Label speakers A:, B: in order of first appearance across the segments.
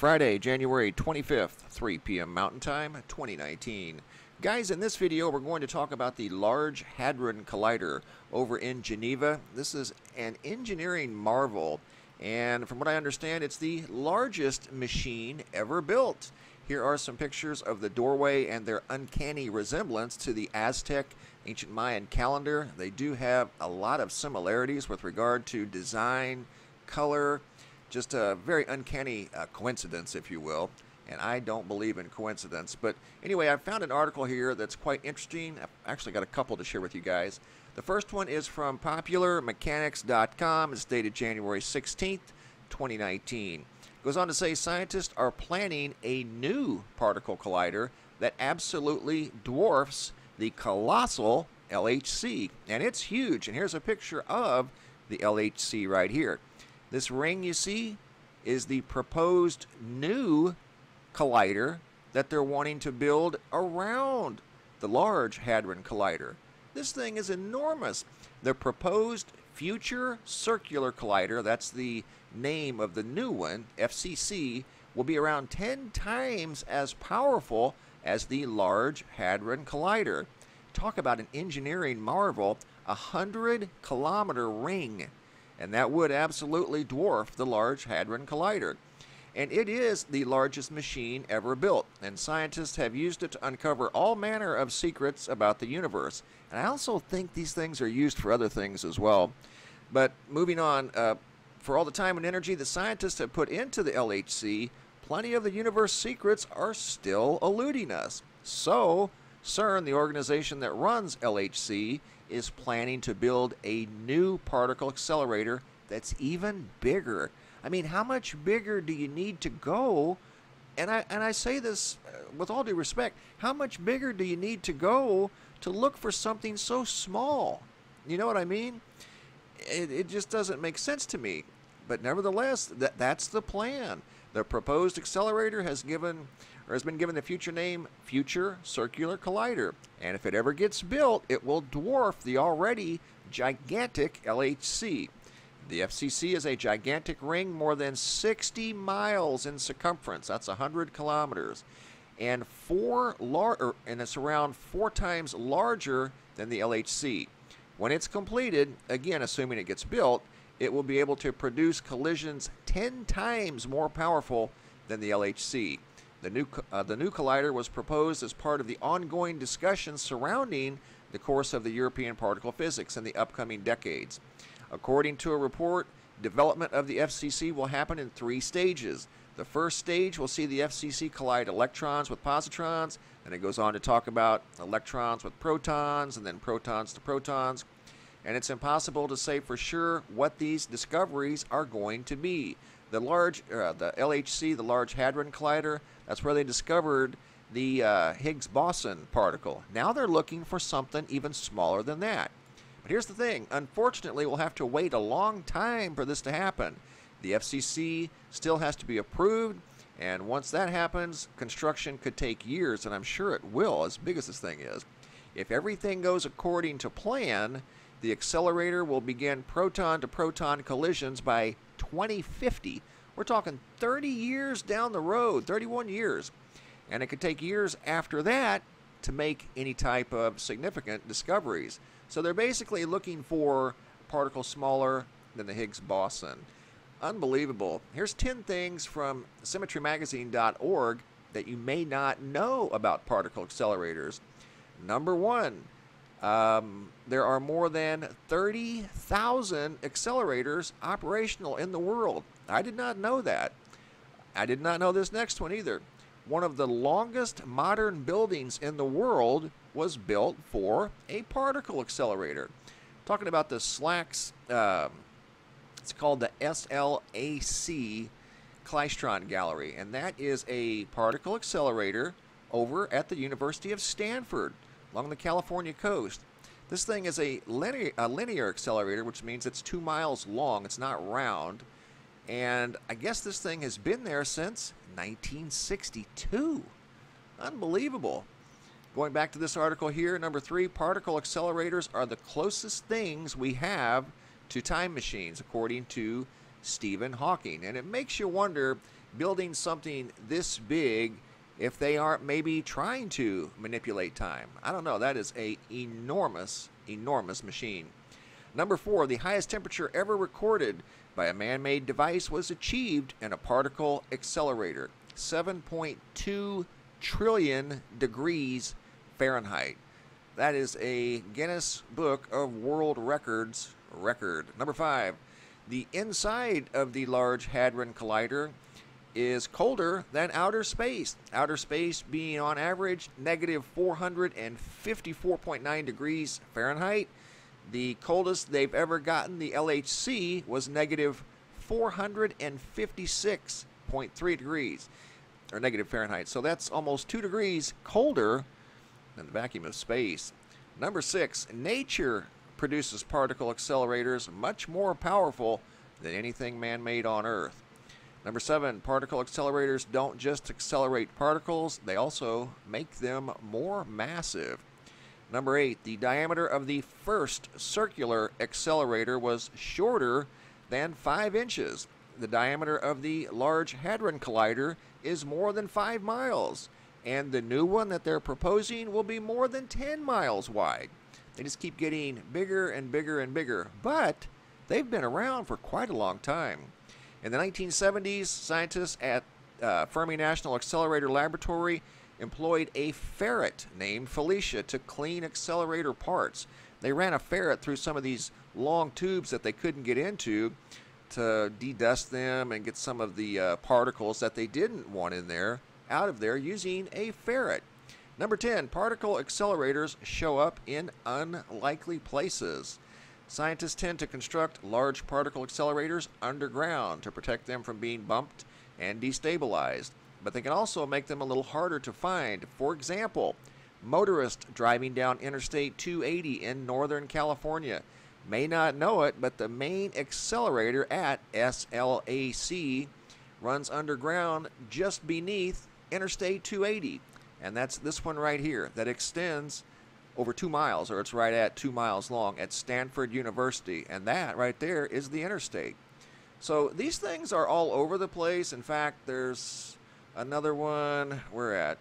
A: Friday, January 25th, 3 p.m. Mountain Time, 2019. Guys, in this video, we're going to talk about the Large Hadron Collider over in Geneva. This is an engineering marvel, and from what I understand, it's the largest machine ever built. Here are some pictures of the doorway and their uncanny resemblance to the Aztec ancient Mayan calendar. They do have a lot of similarities with regard to design, color, just a very uncanny uh, coincidence, if you will. And I don't believe in coincidence. But anyway, I found an article here that's quite interesting. I've actually got a couple to share with you guys. The first one is from popularmechanics.com. It's dated January 16th, 2019. It goes on to say scientists are planning a new particle collider that absolutely dwarfs the colossal LHC. And it's huge. And here's a picture of the LHC right here. This ring you see is the proposed new collider that they're wanting to build around the Large Hadron Collider. This thing is enormous. The proposed Future Circular Collider, that's the name of the new one, FCC, will be around 10 times as powerful as the Large Hadron Collider. Talk about an engineering marvel, a 100 kilometer ring and that would absolutely dwarf the Large Hadron Collider. And it is the largest machine ever built, and scientists have used it to uncover all manner of secrets about the universe. And I also think these things are used for other things as well. But moving on, uh, for all the time and energy the scientists have put into the LHC, plenty of the universe secrets are still eluding us. So, CERN, the organization that runs LHC, is planning to build a new particle accelerator that's even bigger. I mean, how much bigger do you need to go? And I and I say this uh, with all due respect, how much bigger do you need to go to look for something so small? You know what I mean? It, it just doesn't make sense to me. But nevertheless, that that's the plan. The proposed accelerator has given or has been given the future name Future Circular Collider. And if it ever gets built, it will dwarf the already gigantic LHC. The FCC is a gigantic ring more than 60 miles in circumference. That's 100 kilometers. And four lar- and it's around four times larger than the LHC. When it's completed, again assuming it gets built, it will be able to produce collisions 10 times more powerful than the LHC. The new, uh, the new collider was proposed as part of the ongoing discussions surrounding the course of the European particle physics in the upcoming decades. According to a report, development of the FCC will happen in three stages. The first stage will see the FCC collide electrons with positrons, and it goes on to talk about electrons with protons, and then protons to protons. And it's impossible to say for sure what these discoveries are going to be. The large, uh, the LHC, the Large Hadron Collider, that's where they discovered the uh, Higgs boson particle. Now they're looking for something even smaller than that. But here's the thing unfortunately, we'll have to wait a long time for this to happen. The FCC still has to be approved, and once that happens, construction could take years, and I'm sure it will, as big as this thing is. If everything goes according to plan, the accelerator will begin proton to proton collisions by 2050 we're talking 30 years down the road, 31 years. And it could take years after that to make any type of significant discoveries. So they're basically looking for particles smaller than the Higgs boson. Unbelievable. Here's 10 things from symmetrymagazine.org that you may not know about particle accelerators. Number one, um, there are more than 30,000 accelerators operational in the world. I did not know that. I did not know this next one either. One of the longest modern buildings in the world was built for a particle accelerator. Talking about the SLACS, uh, it's called the SLAC Klystron Gallery, and that is a particle accelerator over at the University of Stanford along the California coast. This thing is a linear, a linear accelerator, which means it's two miles long. It's not round. And I guess this thing has been there since 1962. Unbelievable. Going back to this article here, number three, particle accelerators are the closest things we have to time machines, according to Stephen Hawking. And it makes you wonder building something this big if they aren't maybe trying to manipulate time? I don't know. That is a enormous, enormous machine. Number four, the highest temperature ever recorded by a man-made device was achieved in a particle accelerator, 7.2 trillion degrees Fahrenheit. That is a Guinness Book of World Records record. Number five, the inside of the Large Hadron Collider is colder than outer space. Outer space being on average negative 454.9 degrees Fahrenheit. The coldest they've ever gotten, the LHC, was negative 456.3 degrees, or negative Fahrenheit. So that's almost 2 degrees colder than the vacuum of space. Number six, nature produces particle accelerators much more powerful than anything man made on Earth. Number seven, particle accelerators don't just accelerate particles, they also make them more massive. Number eight, the diameter of the first circular accelerator was shorter than five inches. The diameter of the Large Hadron Collider is more than five miles, and the new one that they're proposing will be more than 10 miles wide. They just keep getting bigger and bigger and bigger, but they've been around for quite a long time. In the 1970s, scientists at uh, Fermi National Accelerator Laboratory employed a ferret named Felicia to clean accelerator parts. They ran a ferret through some of these long tubes that they couldn't get into to dedust them and get some of the uh, particles that they didn't want in there out of there using a ferret. Number 10, particle accelerators show up in unlikely places. Scientists tend to construct large particle accelerators underground to protect them from being bumped and destabilized, but they can also make them a little harder to find. For example, motorists driving down Interstate 280 in Northern California may not know it, but the main accelerator at SLAC runs underground just beneath Interstate 280. And that's this one right here that extends over two miles, or it's right at two miles long at Stanford University. And that right there is the interstate. So these things are all over the place. In fact, there's another one. We're at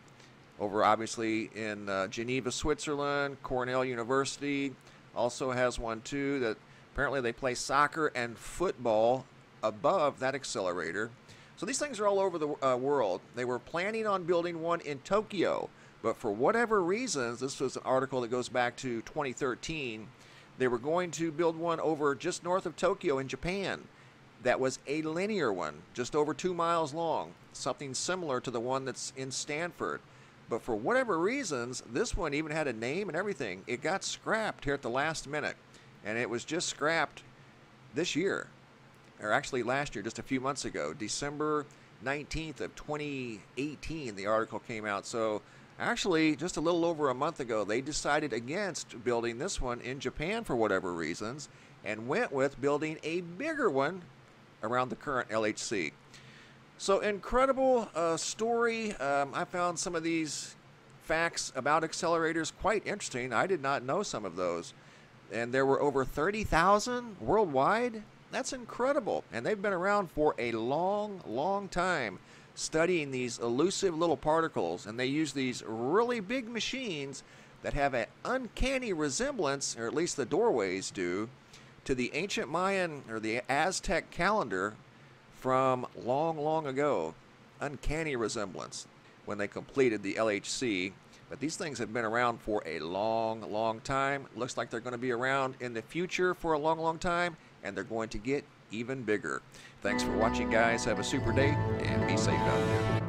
A: over obviously in uh, Geneva, Switzerland. Cornell University also has one too. That apparently they play soccer and football above that accelerator. So these things are all over the uh, world. They were planning on building one in Tokyo, but for whatever reasons, this was an article that goes back to 2013, they were going to build one over just north of Tokyo in Japan. That was a linear one, just over two miles long, something similar to the one that's in Stanford. But for whatever reasons, this one even had a name and everything. It got scrapped here at the last minute, and it was just scrapped this year or actually last year, just a few months ago, December 19th of 2018, the article came out. So actually, just a little over a month ago, they decided against building this one in Japan for whatever reasons and went with building a bigger one around the current LHC. So incredible uh, story. Um, I found some of these facts about accelerators quite interesting. I did not know some of those. And there were over 30,000 worldwide that's incredible. And they've been around for a long, long time studying these elusive little particles. And they use these really big machines that have an uncanny resemblance, or at least the doorways do, to the ancient Mayan or the Aztec calendar from long, long ago. Uncanny resemblance when they completed the LHC. But these things have been around for a long, long time. Looks like they're going to be around in the future for a long, long time and they're going to get even bigger. Thanks for watching, guys. Have a super day and be safe out there.